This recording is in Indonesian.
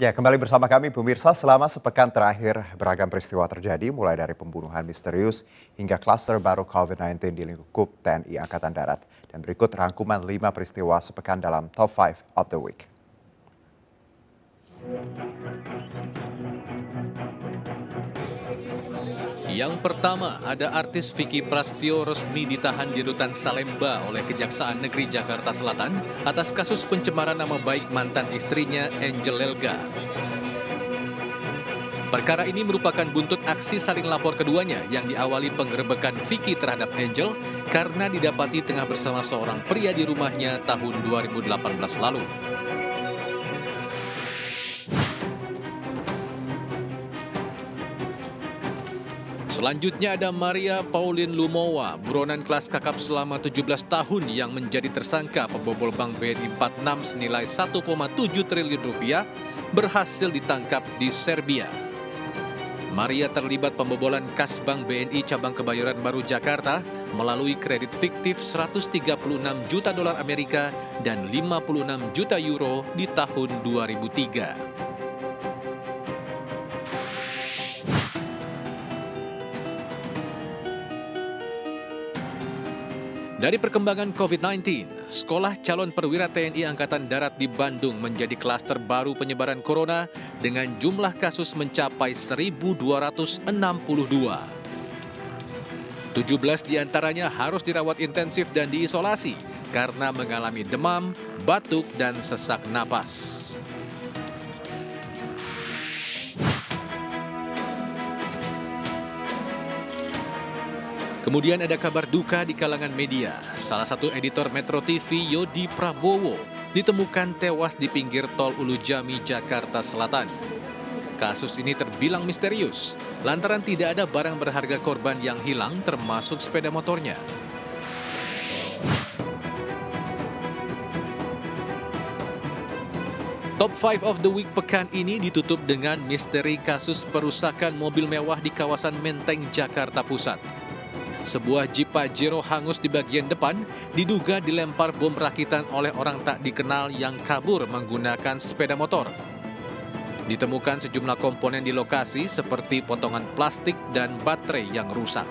Ya, kembali bersama kami pemirsa selama sepekan terakhir beragam peristiwa terjadi mulai dari pembunuhan misterius hingga klaster baru COVID-19 di lingkup TNI Angkatan Darat. Dan berikut rangkuman lima peristiwa sepekan dalam Top 5 of the Week. Yang pertama, ada artis Vicky Prastio resmi ditahan di Rutan Salemba oleh Kejaksaan Negeri Jakarta Selatan atas kasus pencemaran nama baik mantan istrinya Angel Elga. Perkara ini merupakan buntut aksi saling lapor keduanya yang diawali penggerebekan Vicky terhadap Angel karena didapati tengah bersama seorang pria di rumahnya tahun 2018 lalu. Selanjutnya ada Maria Pauline Lumowa, buronan kelas kakap selama 17 tahun yang menjadi tersangka pembobol Bank BNI 46 senilai 1,7 triliun rupiah berhasil ditangkap di Serbia. Maria terlibat pembobolan kas Bank BNI cabang Kebayoran Baru Jakarta melalui kredit fiktif 136 juta dolar Amerika dan 56 juta euro di tahun 2003. Dari perkembangan COVID-19, Sekolah Calon Perwira TNI Angkatan Darat di Bandung menjadi klaster baru penyebaran corona dengan jumlah kasus mencapai 1.262. 17 di antaranya harus dirawat intensif dan diisolasi karena mengalami demam, batuk, dan sesak napas. Kemudian ada kabar duka di kalangan media. Salah satu editor Metro TV, Yodi Prabowo, ditemukan tewas di pinggir tol Ulu Jami, Jakarta Selatan. Kasus ini terbilang misterius, lantaran tidak ada barang berharga korban yang hilang termasuk sepeda motornya. Top 5 of the Week pekan ini ditutup dengan misteri kasus perusakan mobil mewah di kawasan Menteng, Jakarta Pusat. Sebuah Jeep Pajero hangus di bagian depan diduga dilempar bom rakitan oleh orang tak dikenal yang kabur menggunakan sepeda motor. Ditemukan sejumlah komponen di lokasi seperti potongan plastik dan baterai yang rusak.